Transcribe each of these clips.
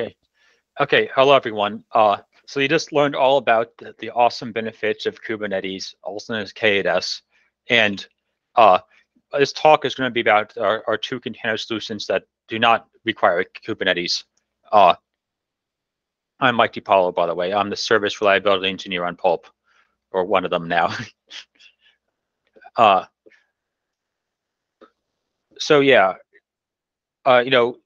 Okay, Okay. hello everyone. Uh, so you just learned all about the, the awesome benefits of Kubernetes, also known as K8s. And uh, this talk is going to be about our, our two container solutions that do not require Kubernetes. Uh, I'm Mike DiPaolo, by the way. I'm the service reliability engineer on Pulp, or one of them now. uh, so yeah, uh, you know,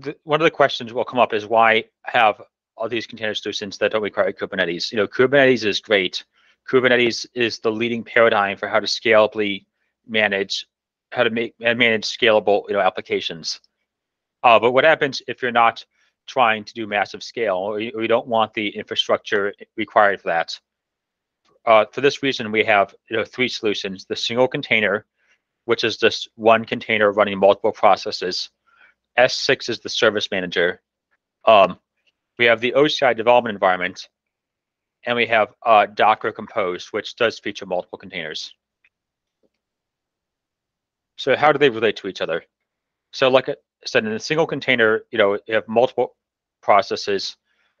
the, one of the questions will come up is why have all these container solutions that don't require Kubernetes? You know, Kubernetes is great. Kubernetes is the leading paradigm for how to scalably manage how to make and manage scalable you know applications. Uh, but what happens if you're not trying to do massive scale or you, or you don't want the infrastructure required for that? Uh, for this reason, we have you know three solutions: the single container, which is just one container running multiple processes. S6 is the service manager. Um, we have the OCI development environment, and we have uh, Docker Compose, which does feature multiple containers. So how do they relate to each other? So like I said, in a single container, you know, you have multiple processes.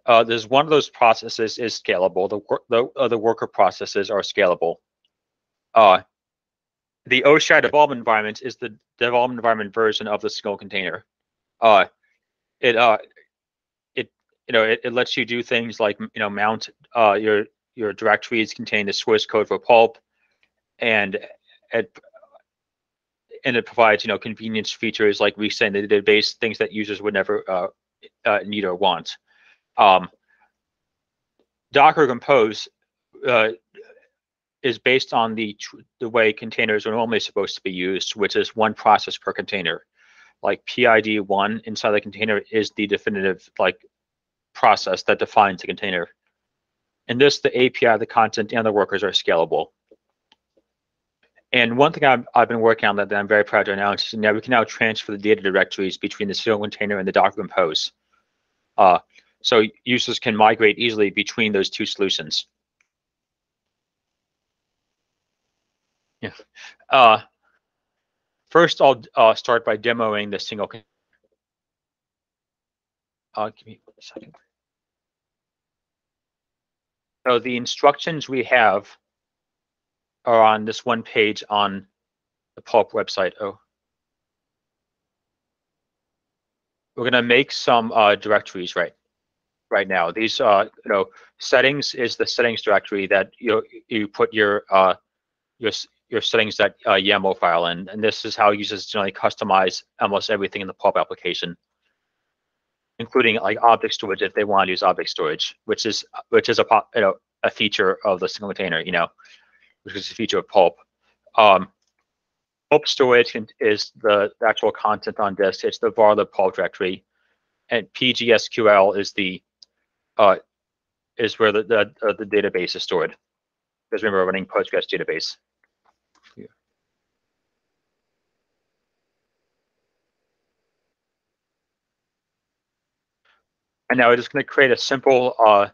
Uh, there's one of those processes is scalable. The the other worker processes are scalable. Uh, the OCI development environment is the development environment version of the single container. Uh, it uh, it you know it, it lets you do things like you know mount uh, your your directories contain the source code for pulp, and it and it provides you know convenience features like resetting the database, things that users would never uh, uh, need or want. Um, Docker Compose uh, is based on the the way containers are normally supposed to be used, which is one process per container. Like PID one inside the container is the definitive like process that defines the container. In this, the API, the content, and the workers are scalable. And one thing I've, I've been working on that, that I'm very proud to announce is now we can now transfer the data directories between the single container and the Docker Compose. Uh, so users can migrate easily between those two solutions. Yeah. Uh, first, I'll uh, start by demoing the single. Uh, give me a second. So the instructions we have are on this one page on the pulp website. Oh. We're gonna make some uh, directories right right now. These uh, you know settings is the settings directory that you you put your uh, your your settings that uh, YAML file in, and this is how users generally customize almost everything in the pulp application, including like object storage if they want to use object storage, which is which is a pop, you know a feature of the single container. You know, which is a feature of Pulp. Um, Pulp storage is the, actual content on disk. It's the varlib Pulp directory, and PGSQL is the uh, is where the the, uh, the database is stored. Because remember, we're running Postgres database. And now we're just going to create a simple uh,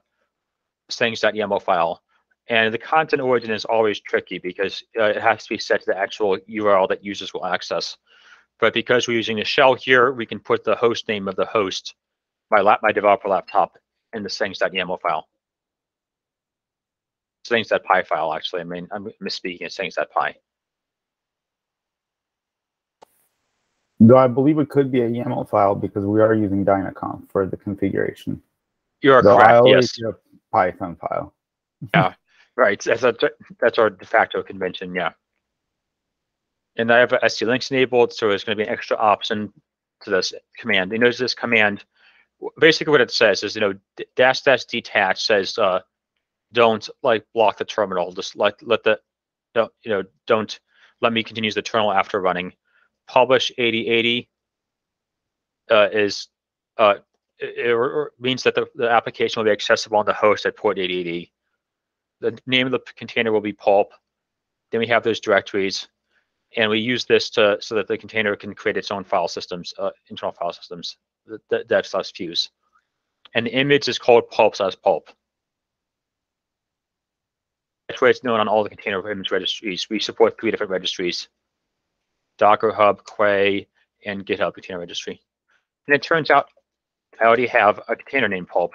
settings.yaml file. And the content origin is always tricky because uh, it has to be set to the actual URL that users will access. But because we're using a shell here, we can put the host name of the host, my lap, my developer laptop, in the settings.yaml file. Settings.py file, actually. I mean, I'm misspeaking. It's settings.py. Though I believe it could be a YAML file because we are using Dynaconf for the configuration. You are Though correct. I always Yes. a Python file. Yeah. Right. That's a, that's our de facto convention. Yeah. And I have SELinux enabled, so there's going to be an extra option to this command. You notice this command, basically what it says is, you know, dash dash detach says, uh, don't like block the terminal. Just like let the, don't, you know, don't let me continue the terminal after running. Publish 8080 uh, is, uh, it, means that the, the application will be accessible on the host at port 8080 the name of the container will be pulp. Then we have those directories, and we use this to so that the container can create its own file systems, uh, internal file systems, dev slash fuse. And the image is called pulp slash pulp. That's where it's known on all the container image registries. We support three different registries: Docker Hub, Quay, and GitHub Container Registry. And it turns out I already have a container named pulp.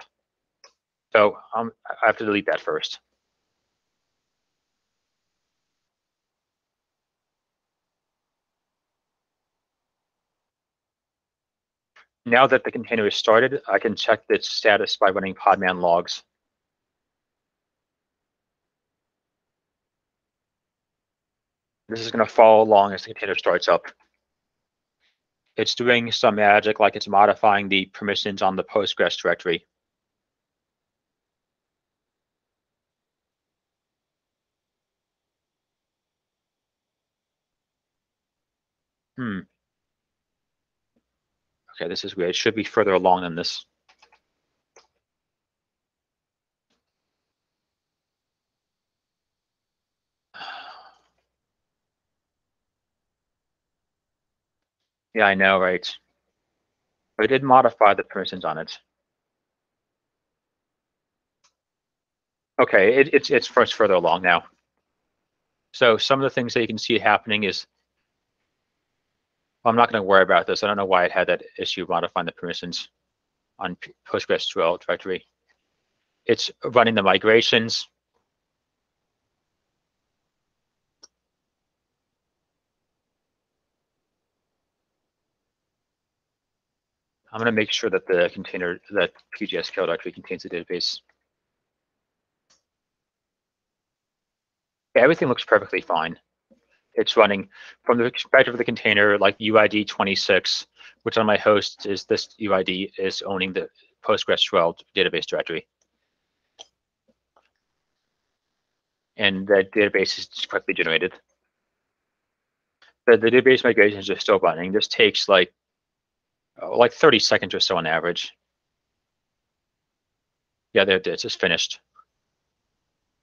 So um, I have to delete that first. Now that the container is started, I can check its status by running podman logs. This is going to follow along as the container starts up. It's doing some magic like it's modifying the permissions on the Postgres directory. Hmm. Okay, this is weird. It should be further along than this. Yeah, I know, right? I did modify the permissions on it. Okay, it, it's it's first further along now. So some of the things that you can see happening is I'm not going to worry about this. I don't know why it had that issue modifying the permissions on PostgreSQL directory. It's running the migrations. I'm going to make sure that the container, that PGSQL directory contains the database. everything looks perfectly fine it's running from the perspective of the container like UID 26, which on my host is this UID is owning the PostgreSQL database directory. And that database is just correctly generated. The database migrations are still running. This takes like uh, like 30 seconds or so on average. Yeah, there it is. It's finished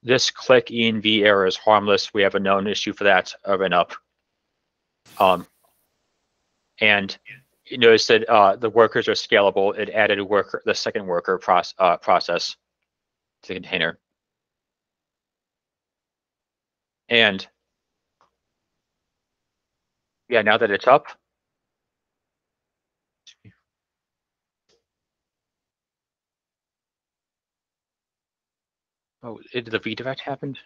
this click env error is harmless. We have a known issue for that of and up. Um, and you notice that uh, the workers are scalable. It added a worker, the second worker process, uh, process to the container. And yeah, now that it's up, Oh, did the redirect happened?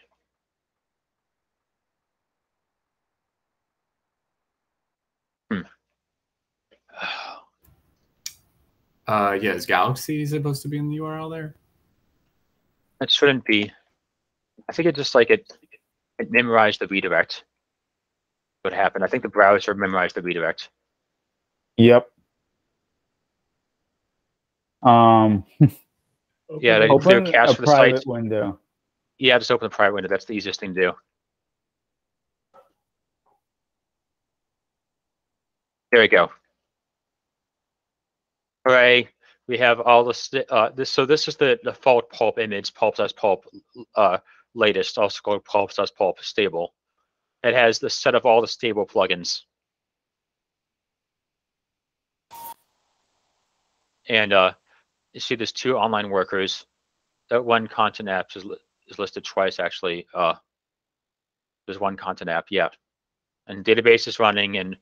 Hmm. Uh, yeah, is Galaxy supposed to be in the URL there? It shouldn't be. I think it just like it, it memorized the redirect. What happened? I think the browser memorized the redirect. Yep. Um, Yeah, they open clear cache a for the private site. window. Yeah, just open the private window. That's the easiest thing to do. There we go. All right, We have all this, uh, this, so this is the default pulp image, pulp says pulp, uh, latest, also called pulp says pulp stable. It has the set of all the stable plugins. And, uh, you see there's two online workers. That one content app is, li is listed twice actually. Uh, there's one content app, yeah. And database is running and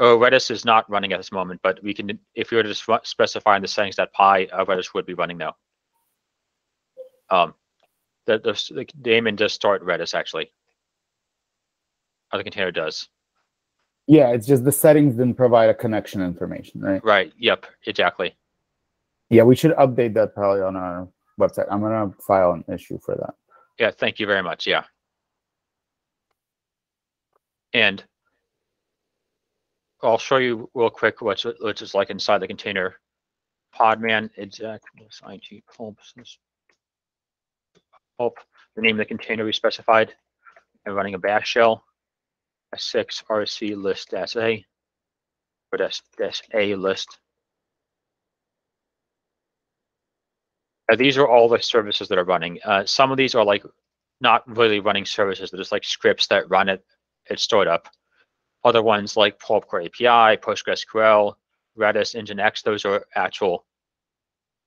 oh, Redis is not running at this moment, but we can, if you were to specify in the settings that Pi, uh, Redis would be running now. Um, the, the, the daemon does start Redis actually. Or the container does. Yeah, it's just the settings didn't provide a connection information, right? Right, yep, exactly. Yeah, we should update that probably on our website. I'm gonna file an issue for that. Yeah, thank you very much. Yeah. And I'll show you real quick what's what's like inside the container. Podman exec IT pulp pulp the name of the container we specified and running a bash shell s6 rc list dash a or dash dash a list these are all the services that are running. Uh, some of these are like not really running services. They're just like scripts that run it. It's stored up. Other ones like Pulp Core API, PostgreSQL, Redis, Nginx, those are actual,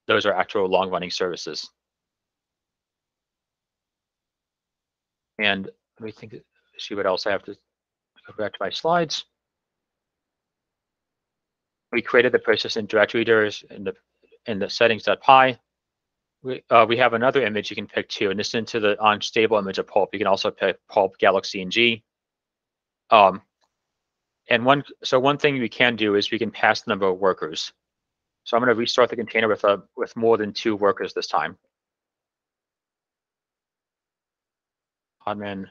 those are actual long running services. And let me think, see what else I have to go back to my slides. We created the persistent directories and the in the settings.py, we, uh, we have another image you can pick too, and this is into the unstable image of pulp. You can also pick pulp Galaxy NG. Um, and one, so one thing we can do is we can pass the number of workers. So I'm going to restart the container with a with more than two workers this time. Admin.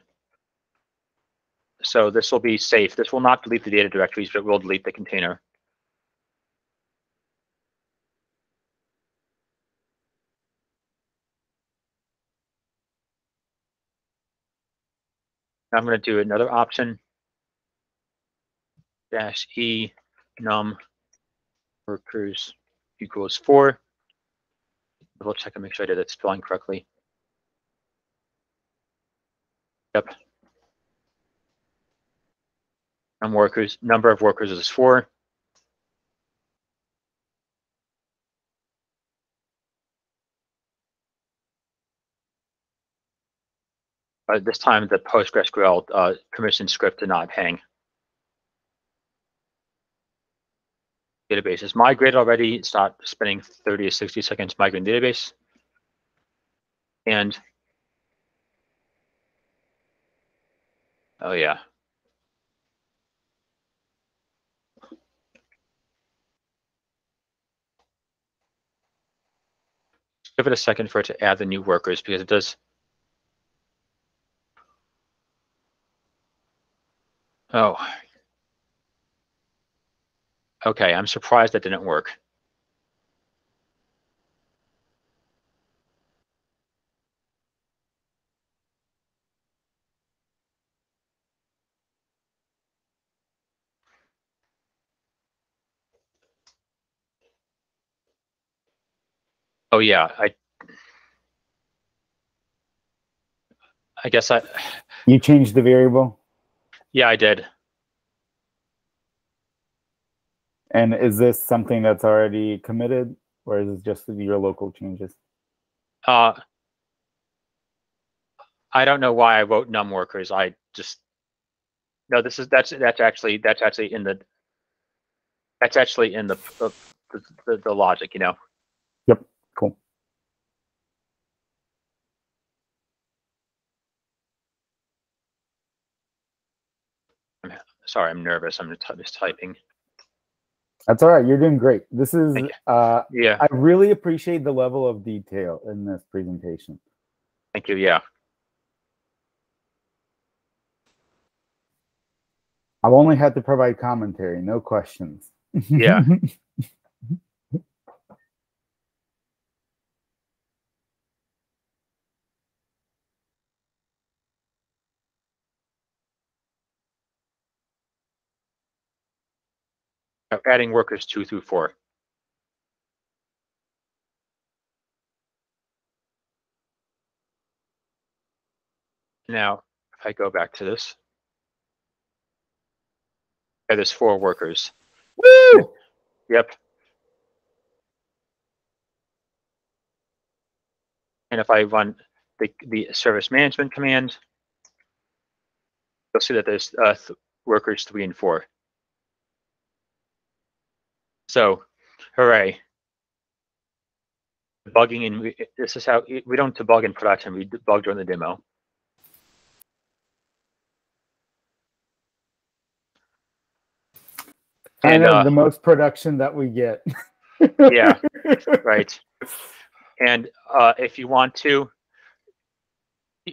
So this will be safe. This will not delete the data directories, but will delete the container. I'm going to do another option. Dash E num workers equals four. Double check and make sure I did it spelling correctly. Yep. Num workers, number of workers is four. Uh, this time the PostgreSQL uh, permission script did not hang. Database is migrated already. It's not spending 30 or 60 seconds migrating database. And oh yeah. Give it a second for it to add the new workers because it does Oh. Okay, I'm surprised that didn't work. Oh yeah, I I guess I You changed the variable? Yeah, I did. And is this something that's already committed or is it just your local changes? Uh, I don't know why I wrote num workers. I just no. This is that's that's actually that's actually in the that's actually in the the, the, the logic. You know. Yep. Cool. Sorry, I'm nervous. I'm just, just typing. That's all right. You're doing great. This is uh Yeah. I really appreciate the level of detail in this presentation. Thank you. Yeah. I've only had to provide commentary, no questions. Yeah. Uh, Adding workers two through four. Now, if I go back to this, yeah, there's four workers. Woo! Yep. And if I run the, the service management command, you'll see that there's uh, th workers three and four. So, hooray. Debugging and we- this is how we don't debug in production, we debug during the demo. Kind And, of uh, the most production that we get. Yeah. right and uh, if you want to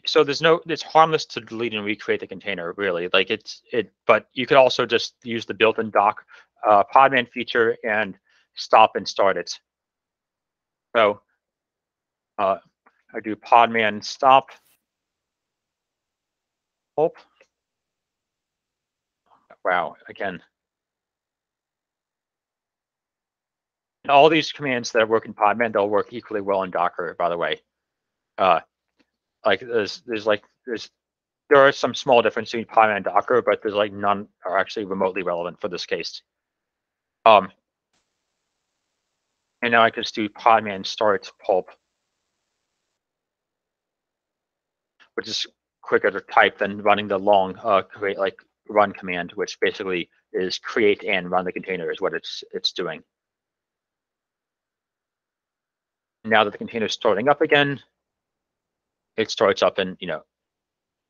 so there's no it's harmless to delete and recreate the container really like it's it but you could also just use the built-in doc uh, podman feature and stop and start it so uh, i do podman stop hope wow again And all these commands that work in Podman, they'll work equally well in Docker, by the way. Uh, like there's there's like there's there are some small differences between Podman and Docker, but there's like none are actually remotely relevant for this case. Um, and now I can just do Podman start pulp, which is quicker to type than running the long uh, create like run command, which basically is create and run the container is what it's it's doing. now that the container is starting up again, it starts up in, you know,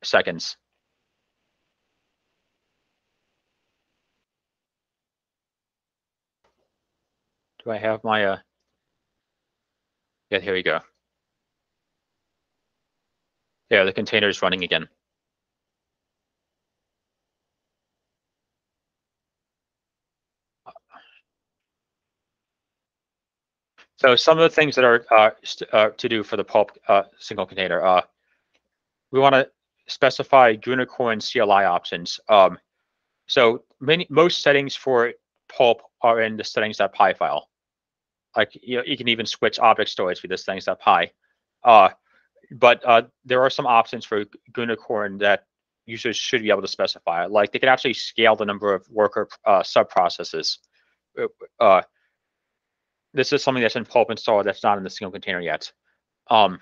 seconds. Do I have my, uh, yeah, here we go. Yeah, the container is running again. So some of the things that are uh, uh, to do for the pulp uh, single container, uh, we want to specify Gunicorn CLI options. Um, so many most settings for pulp are in the settings.py file. Like you, know, you can even switch object storage with this settings.py. Uh, but uh, there are some options for Gunicorn that users should be able to specify. Like they can actually scale the number of worker uh, sub-processes. Uh, uh this is something that's in Pulp installer that's not in the single container yet. Um,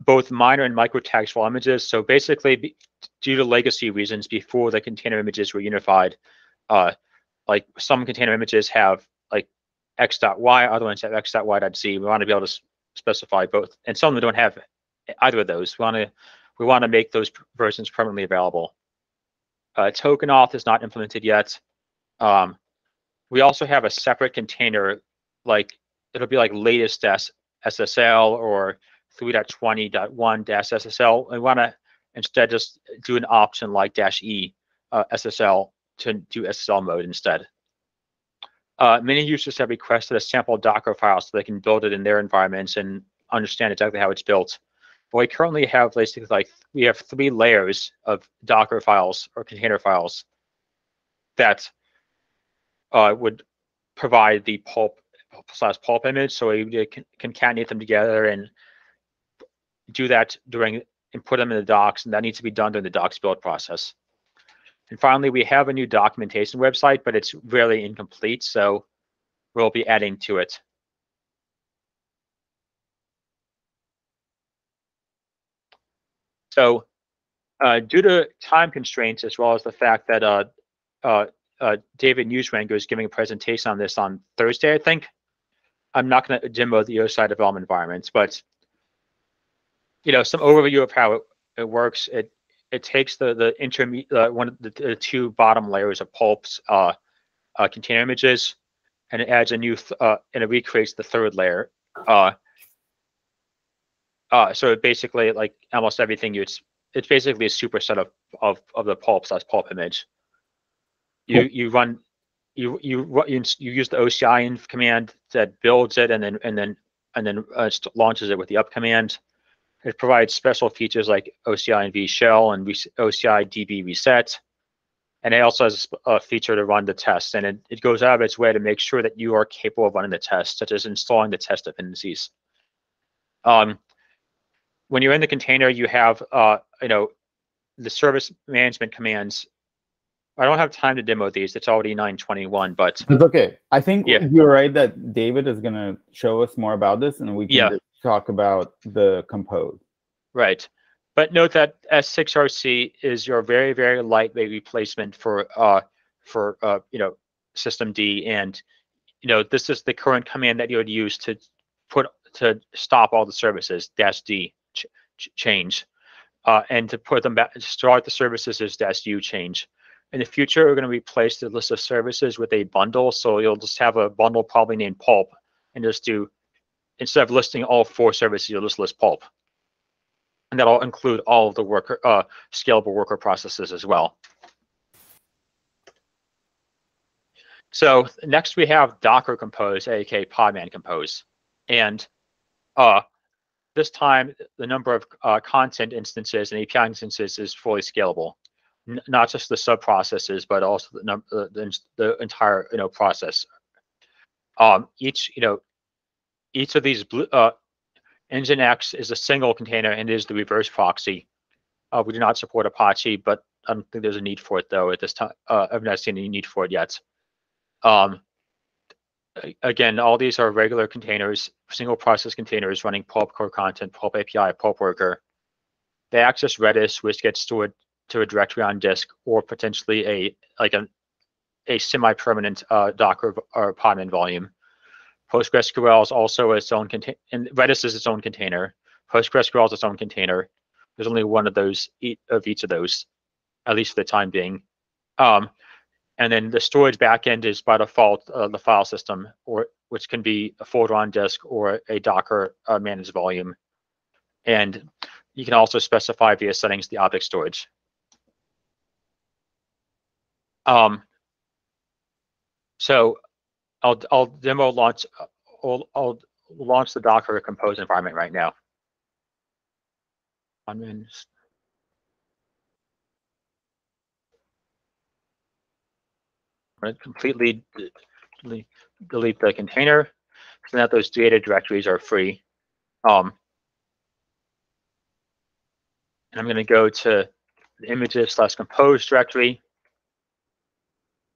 both minor and microtextual images. So basically, due to legacy reasons, before the container images were unified, uh, like some container images have like x.y, other ones have x.y.z. We want to be able to specify both, and some of them don't have either of those. We want to we want to make those versions permanently available. Uh, token auth is not implemented yet. Um, we also have a separate container, like it'll be like latest SSL or 3.20.1 SSL. We want to instead just do an option like dash E uh, SSL to do SSL mode instead. Uh, many users have requested a sample Docker file so they can build it in their environments and understand exactly how it's built. But we currently have basically like we have three layers of Docker files or container files that uh, would provide the pulp slash pulp image. So we can concatenate them together and do that during and put them in the docs, and that needs to be done during the docs build process. And finally, we have a new documentation website, but it's really incomplete, so we'll be adding to it. So uh, due to time constraints, as well as the fact that uh, uh, uh David Newswanger is giving a presentation on this on Thursday, I think, I'm not going to demo the OCI development environments, but you know, some overview of how it, it works. It it takes the the intermediate uh, one of the, the, two bottom layers of pulps uh, uh, container images, and it adds a new uh, and it recreates the third layer. Uh, uh, so basically, like almost everything, it's it's basically a superset of of of the pulp slash pulp image. You cool. you run you you you use the OCI command that builds it and then and then and then uh, launches it with the up command. It provides special features like OCI NV shell and OCI DB reset. And it also has a feature to run the test. And it, it goes out of its way to make sure that you are capable of running the test, such as installing the test dependencies. Um, when you're in the container, you have, uh, you know, the service management commands. I don't have time to demo these. It's already 921, but it's okay. I think yeah. you're right that David is going to show us more about this and we can yeah talk about the compose. Right. But note that S6RC is your very, very lightweight replacement for uh, for uh, you know systemd, and you know this is the current command that you would use to put to stop all the services dash D ch change, uh, and to put them back start the services is dash U change. In the future, we're going to replace the list of services with a bundle, so you'll just have a bundle probably named Pulp, and just do instead of listing all four services, you'll just list pulp. And that'll include all of the worker uh, scalable worker processes as well. So next we have Docker Compose, aka Podman Compose. And uh, this time the number of uh, content instances and API instances is fully scalable. Not just the sub processes, but also the, the, the entire you know process. Um, each you know each of these blue, uh, Nginx is a single container and is the reverse proxy. Uh, we do not support Apache, but I don't think there's a need for it though at this time. Uh, I've not seen any need for it yet. Um, again, all these are regular containers, single process containers running pulp core content, pulp API, pulp worker. They access Redis, which gets stored to a directory on disk, or potentially a like a a semi-permanent uh, Docker or Podman volume PostgreSQL is also its own contain, and Redis is its own container. PostgreSQL is its own container. There's only one of those e- of each of those, at least for the time being. Um, and then the storage backend is by default uh, the file system, or which can be a folder on disk or a Docker uh, managed volume. And you can also specify via settings the object storage. Um, so I'll I'll demo launch I'll, I'll launch the Docker Compose environment right now. One minute. to completely delete, delete the container so that those data directories are free. Um, and I'm going to go to the images slash compose directory.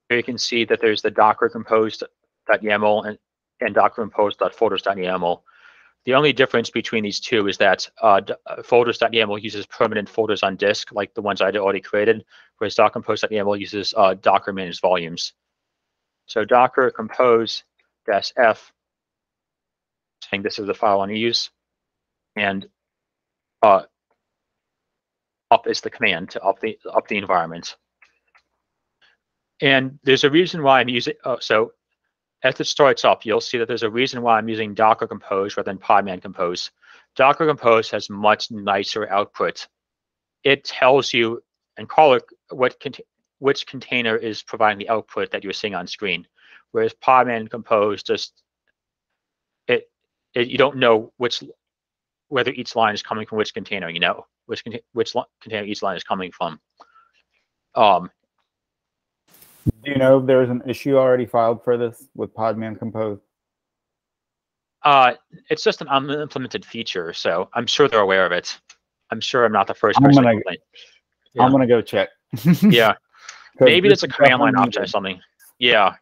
Here you can see that there's the docker compose.yaml and, and docker compose.folders.yaml. The only difference between these two is that uh, uh folders.yaml uses permanent folders on disk, like the ones I'd already created, whereas docker compose.yaml uses uh, Docker managed volumes. So docker compose f, saying this is the file I want to use, and uh, up is the command to up the up the environment. And there's a reason why I'm using. Oh, so as it starts up, you'll see that there's a reason why I'm using Docker Compose rather than Podman Compose. Docker Compose has much nicer output. It tells you and call it what cont which container is providing the output that you're seeing on screen. Whereas Podman Compose just it, it you don't know which whether each line is coming from which container. You know which which container each line is coming from. Um, do you know if there's an issue already filed for this with Podman Compose? Uh, it's just an unimplemented feature, so I'm sure they're aware of it. I'm sure I'm not the 1st I'm person. Gonna, yeah. I'm gonna go check. yeah, maybe it's a command line option or something. Yeah.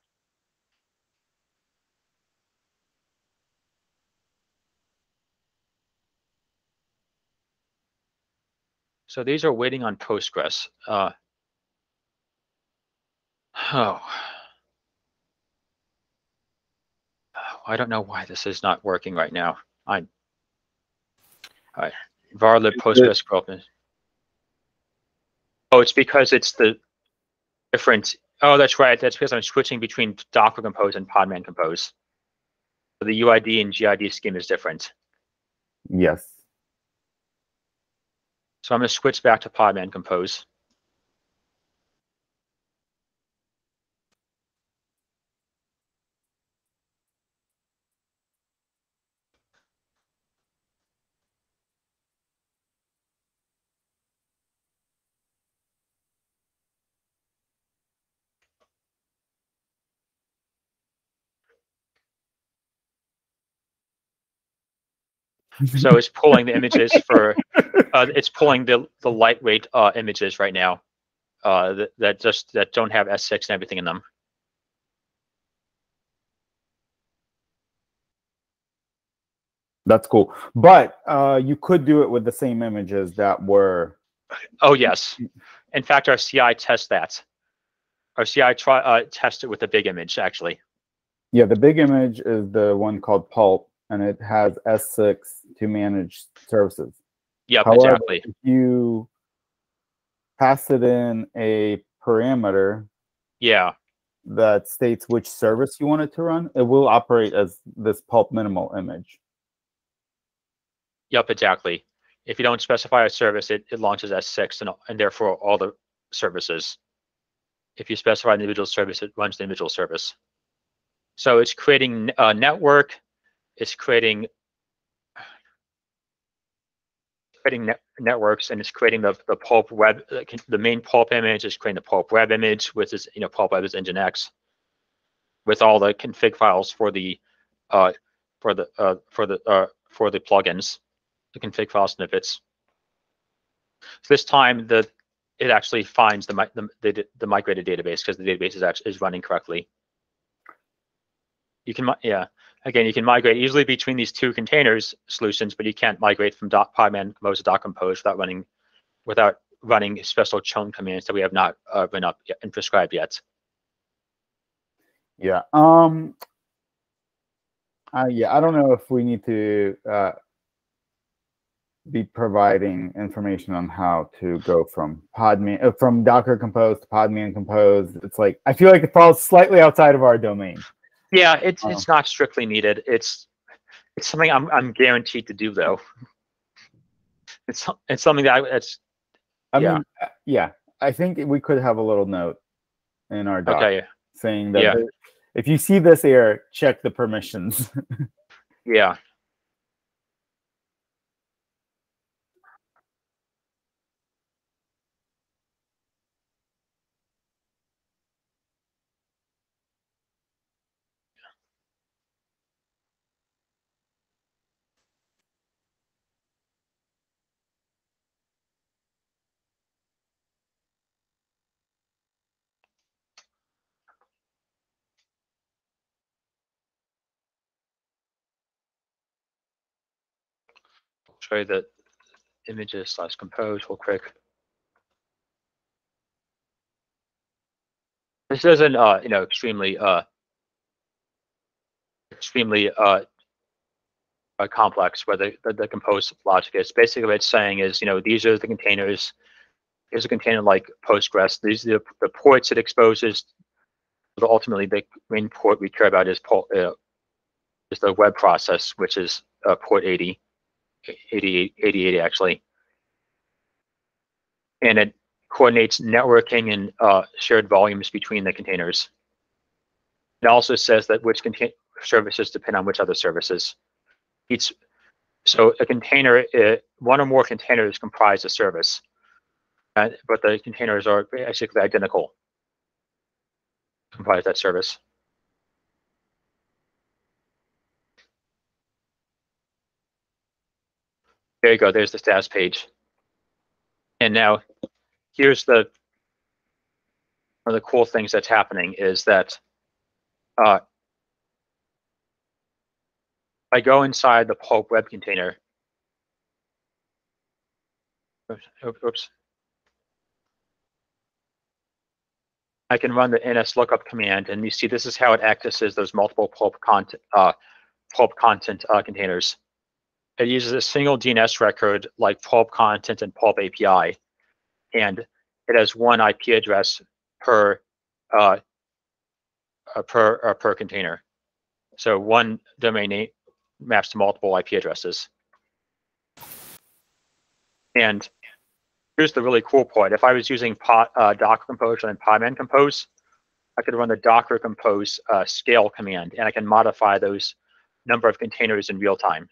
So these are waiting on Postgres. Uh, Oh. oh. I don't know why this is not working right now. I'm. All right. Varlib Postgres Gropin. Oh, it's because it's the different. Oh, that's right. That's because I'm switching between Docker Compose and Podman Compose. So the UID and GID scheme is different. Yes. So I'm going to switch back to Podman Compose. So it's pulling the images for uh, it's pulling the the lightweight uh, images right now uh, that, that just that don't have S6 and everything in them. That's cool, but uh, you could do it with the same images that were. Oh yes, in fact, our CI tests that. Our CI try uh, test it with a big image actually. Yeah, the big image is the one called Pulp, and it has S6 to manage services. Yep, However, exactly. If you pass it in a parameter, yeah, that states which service you want it to run, it will operate as this pulp minimal image. Yep, exactly. If you don't specify a service, it, it launches S6 and, and therefore all the services. If you specify an individual service, it runs the individual service. So it's creating a network, it's creating creating net networks and it's creating the, the pulp web the main pulp image is creating the pulp web image with this you know pulp web is nginx with all the config files for the uh for the uh for the uh for the plugins the config file snippets. So this time the it actually finds the the the, the migrated database because the database is actually is running correctly. You can yeah again, you can migrate easily between these two containers solutions, but you can't migrate from Podman Compose to Docker Compose without running without running special chown commands that we have not uh, run up and prescribed yet. Yeah. Um, Uh, yeah, I don't know if we need to uh, be providing information on how to go from Podman uh, from Docker Compose to Podman Compose. It's like I feel like it falls slightly outside of our domain. Yeah, it's Oh. it's not strictly needed. It's it's something I'm I'm guaranteed to do though. It's it's something that I, it's I Yeah. mean, yeah, I think we could have a little note in our doc okay. saying that Yeah. if you see this error, check the permissions. Yeah. Show the images slash compose real quick. This isn't uh you know extremely uh extremely uh, uh complex where the, the the compose logic is. Basically what it's saying is, you know, these are the containers. Here's a container like Postgres. These are the, the ports it exposes. But ultimately the main port we care about is port uh, is the web process, which is uh, port 80. 88, 8080 actually. And it coordinates networking and uh, shared volumes between the containers. It also says that which services depend on which other services. Each, so a container, uh, one or more containers comprise a service, uh, but the containers are basically identical, comprise that service. There you go. There's the status page. And now here's the one of the cool things that's happening is that uh, I go inside the Pulp web container. Oops, oops. I can run the ns lookup command, and you see this is how it accesses those multiple pulp content uh, pulp content uh, containers. It uses a single DNS record like pulp content and pulp API, and it has one IP address per uh, uh, per uh, per container. So one domain name maps to multiple IP addresses. And here's the really cool part. If I was using pot, uh, Docker Compose and Podman Compose, I could run the Docker Compose uh, scale command, and I can modify those number of containers in real time.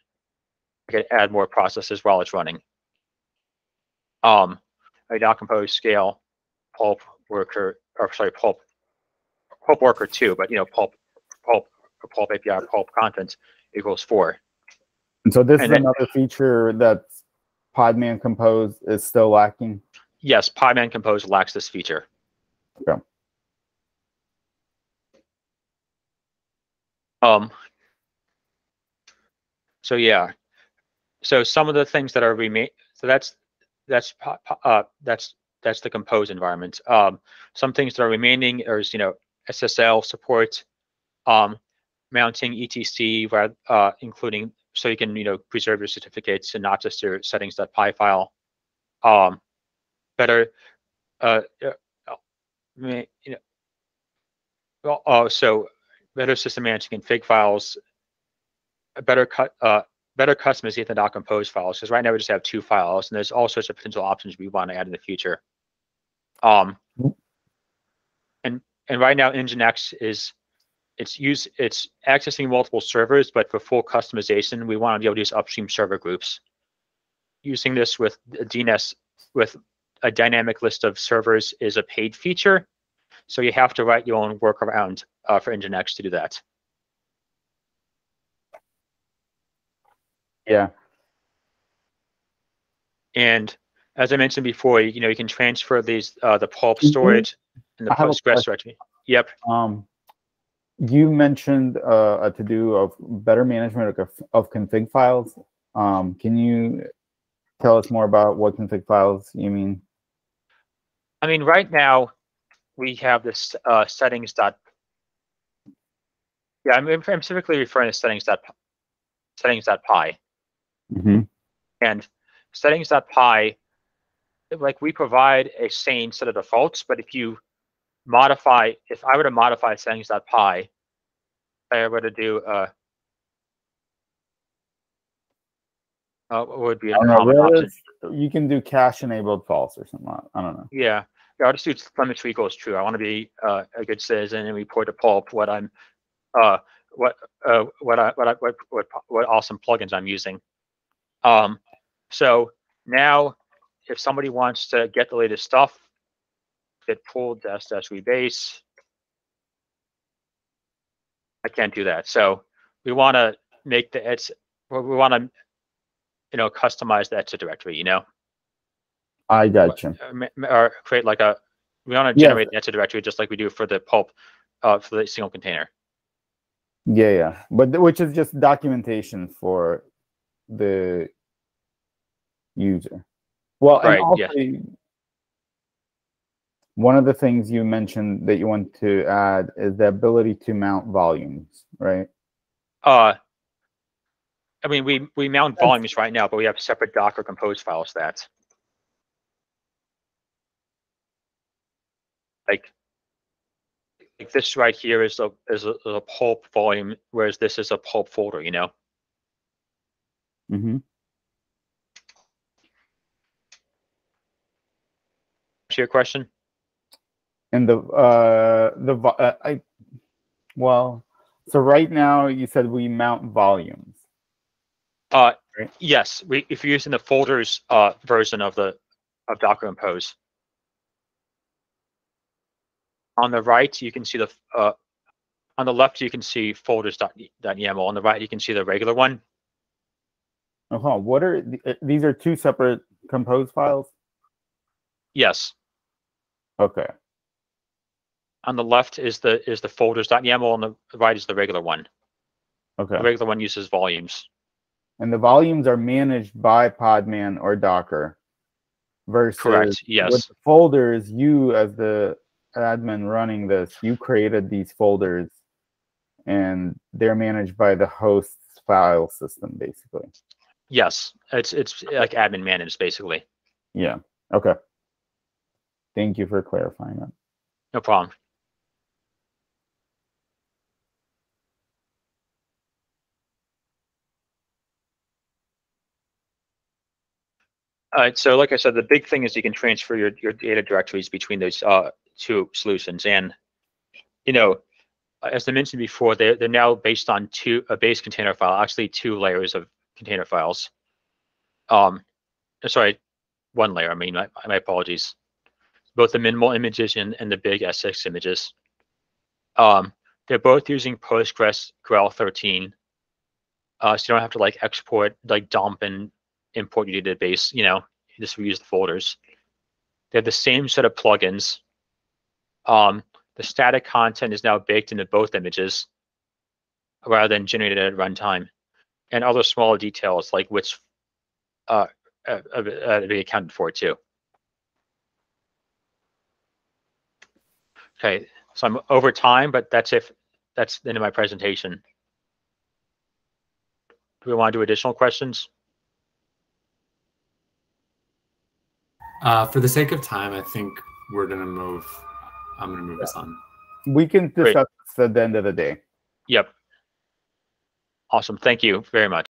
I can add more processes while it's running. Um, a Docker Compose scale pulp worker, or sorry, pulp pulp worker two, but you know, pulp pulp pulp API pulp content equals four. and so this And is then- another feature that Podman Compose is still lacking. Yes, Podman Compose lacks this feature. Okay. Um. So yeah, so some of the things that are remain. So that's that's uh that's that's the compose environment. Um, some things that are remaining is you know SSL support, um, mounting etc, uh, including so you can you know preserve your certificates and not just your settings.py file. Um, better, uh, uh, uh, you know, oh, so better system managing config files, a better cut, uh, better customization than compose files. Because right now we just have two files, and there's all sorts of potential options we want to add in the future. Um, Mhm. and and right now Nginx is it's use it's accessing multiple servers, but for full customization, we want to be able to use upstream server groups. Using this with DNS with a dynamic list of servers is a paid feature, so you have to write your own workaround uh, for Nginx to do that. Yeah. And as I mentioned before, you know, you can transfer these uh, the pulp Mhm. storage and the Postgres directory. Yep. Um, you mentioned uh, a to-do of better management of, of config files. Um, can you tell us more about what config files you mean? I mean, right now we have this uh, settings dot Yeah, I'm, I'm specifically referring to settings.py. Settings.py. hmm And settings.py, like we provide a sane set of defaults, but if you modify, if I were to modify settings.py, I were to do uh, uh what would be a know? You can do cache enabled false or something. I don't know. Yeah, yeah. I'll just do to equals true. I want to be uh, a good citizen and report to pulp what I'm, uh, what uh, what I what I what what what awesome plugins I'm using. Um, so now, if somebody wants to get the latest stuff, get pulled dash dash rebase. I can't do that. So we want to make the it's we want to you know customize the etc directory. You know I got you. uh, or create like a we want to generate the etc directory just like we do for the pulp uh, for the single container. Yeah, yeah. But which is just documentation for the user. Well, and also, yeah. one of the things you mentioned that you want to add is the ability to mount volumes, right? Uh, I mean, we we mount That's- volumes right now, but we have separate Docker compose files that. Like, like this right here is a is a, is a pulp volume, whereas this is a pulp folder. You know. Mm-hmm. To your question. And the uh the uh, I well, so right now you said we mount volumes. Uh, Right. yes, we if you're using the folders uh version of the of Docker Compose. On the right, you can see the uh, on the left you can see folders.yaml. On the right, you can see the regular one. Uh-huh. What are th- uh, these? Are two separate compose files? Yes, Okay. on the left is the is the folders.yaml. On the right is the regular one. Okay. The regular one uses volumes. And the volumes are managed by Podman or Docker. Versus Correct. with Yes. the folders, you as the admin running this, you created these folders and they're managed by the host's file system, basically. Yes. It's it's like admin managed basically. Yeah. Okay. Thank you for clarifying that. No problem. All right, so like I said, the big thing is you can transfer your, your data directories between those uh, two solutions. And, you know, as I mentioned before, they're, they're now based on two, a base container file, actually two layers of container files. Um, sorry, one layer, I mean, my, my apologies. Both the minimal images and, and the big S6 images. Um, they're both using PostgreSQL 13. Uh, so you don't have to like export, like dump and import your database, you know, you just reuse the folders. They have the same set of plugins. Um, the static content is now baked into both images rather than generated at runtime. And other smaller details like which uh, uh, uh, uh, be accounted for too. Okay, so I'm over time, but that's if that's the end of my presentation. Do we want to do additional questions? Uh, for the sake of time, I think we're gonna move. I'm gonna move us on. We can discuss this at the end of the day. Yep. Awesome. Thank you very much.